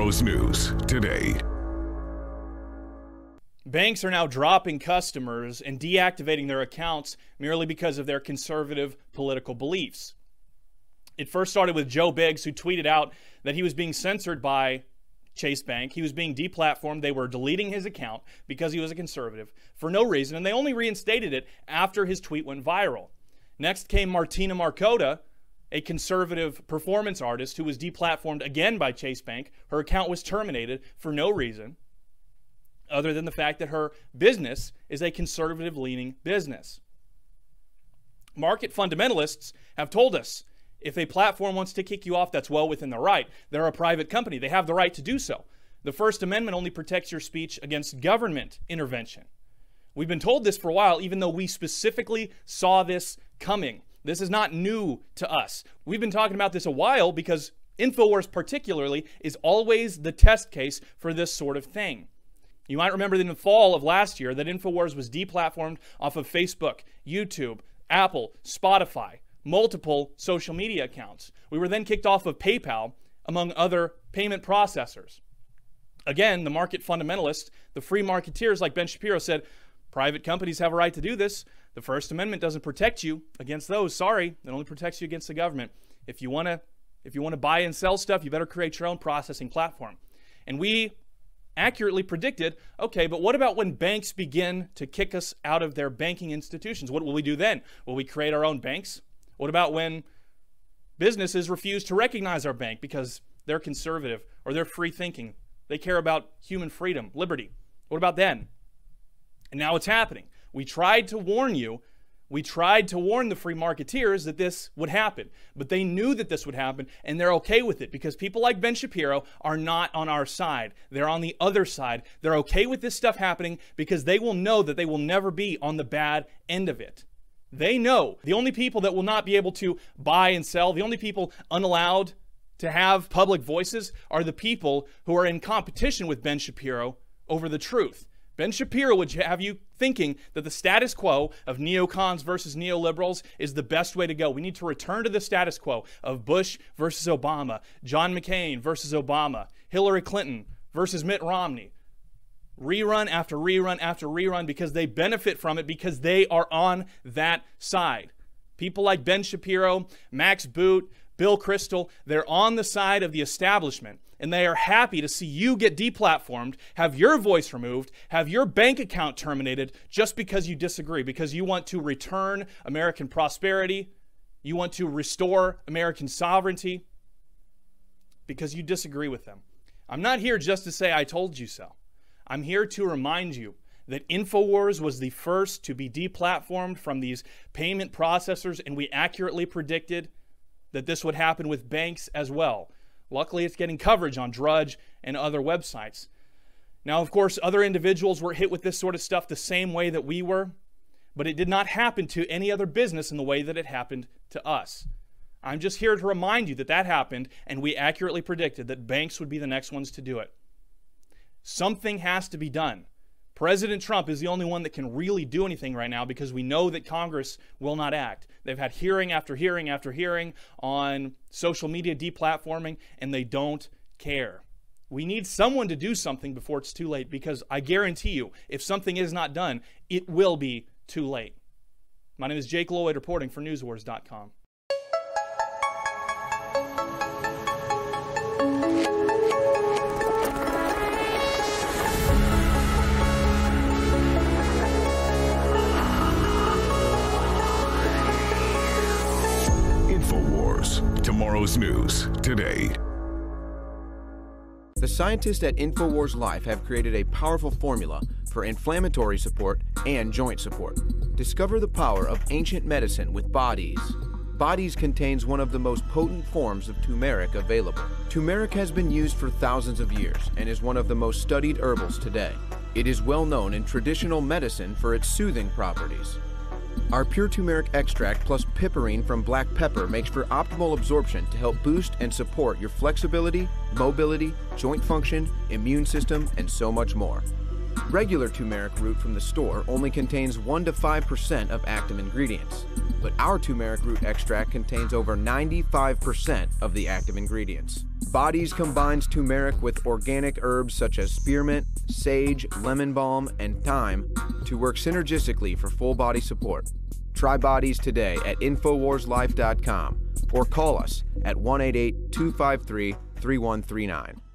Tomorrow's news today. Banks are now dropping customers and deactivating their accounts merely because of their conservative political beliefs. It first started with Joe Biggs, who tweeted out that he was being censored by Chase Bank. He was being deplatformed. They were deleting his account because he was a conservative for no reason, and they only reinstated it after his tweet went viral. Next came Martina Markota, a conservative performance artist who was deplatformed again by Chase Bank. Her account was terminated for no reason other than the fact that her business is a conservative leaning business. Market fundamentalists have told us if a platform wants to kick you off, that's well within their right. They're a private company, they have the right to do so. The First Amendment only protects your speech against government intervention. We've been told this for a while, even though we specifically saw this coming. This is not new to us. We've been talking about this a while because InfoWars, particularly, is always the test case for this sort of thing. You might remember that in the fall of last year that InfoWars was deplatformed off of Facebook, YouTube, Apple, Spotify multiple social media accounts. We were then kicked off of PayPal, among other payment processors. Again, the market fundamentalists, the free marketeers like Ben Shapiro said, private companies have a right to do this. The First Amendment doesn't protect you against those. Sorry, it only protects you against the government. If you want to if you want to buy and sell stuff, you better create your own processing platform. And we accurately predicted okay, but what about when banks begin to kick us out of their banking institutions? What will we do then? Will we create our own banks? What about when businesses refuse to recognize our bank because they're conservative or they're free thinking? They care about human freedom, liberty. What about then? And now it's happening. We tried to warn you. We tried to warn the free marketeers that this would happen, but they knew that this would happen and they're okay with it because people like Ben Shapiro are not on our side. They're on the other side. They're okay with this stuff happening because they will know that they will never be on the bad end of it. They know the only people that will not be able to buy and sell, the only people unallowed to have public voices are the people who are in competition with Ben Shapiro over the truth. Ben Shapiro would have you thinking that the status quo of neocons versus neoliberals is the best way to go. We need to return to the status quo of Bush versus Obama, John McCain versus Obama, Hillary Clinton versus Mitt Romney rerun after rerun after rerun because they benefit from it because they are on that side. People like Ben Shapiro, Max Boot, Bill Kristol, they're on the side of the establishment and they are happy to see you get deplatformed, have your voice removed, have your bank account terminated just because you disagree, because you want to return American prosperity, you want to restore American sovereignty, because you disagree with them. I'm not here just to say I told you so. I'm here to remind you that InfoWars was the first to be deplatformed from these payment processors, and we accurately predicted that this would happen with banks as well. Luckily, it's getting coverage on Drudge and other websites. Now, of course, other individuals were hit with this sort of stuff the same way that we were, but it did not happen to any other business in the way that it happened to us. I'm just here to remind you that that happened, and we accurately predicted that banks would be the next ones to do it. Something has to be done. President Trump is the only one that can really do anything right now because we know that Congress will not act. They've had hearing after hearing after hearing on social media deplatforming, and they don't care. We need someone to do something before it's too late because I guarantee you, if something is not done, it will be too late. My name is Jake Lloyd, reporting for NewsWars.com. tomorrow's news today. The scientists at InfoWars Life have created a powerful formula for inflammatory support and joint support. Discover the power of ancient medicine with Bodease. Bodease contains one of the most potent forms of turmeric available. Turmeric has been used for thousands of years and is one of the most studied herbals today. It is well known in traditional medicine for its soothing properties. Our pure turmeric extract plus piperine from black pepper makes for optimal absorption to help boost and support your flexibility, mobility, joint function, immune system, and so much more. Regular turmeric root from the store only contains 1 to 5% of active ingredients, but our turmeric root extract contains over 95% of the active ingredients. Bodease combines turmeric with organic herbs such as spearmint, sage, lemon balm, and thyme to work synergistically for full body support. Try Bodease today at InfoWarsLife.com or call us at 188 253 3139.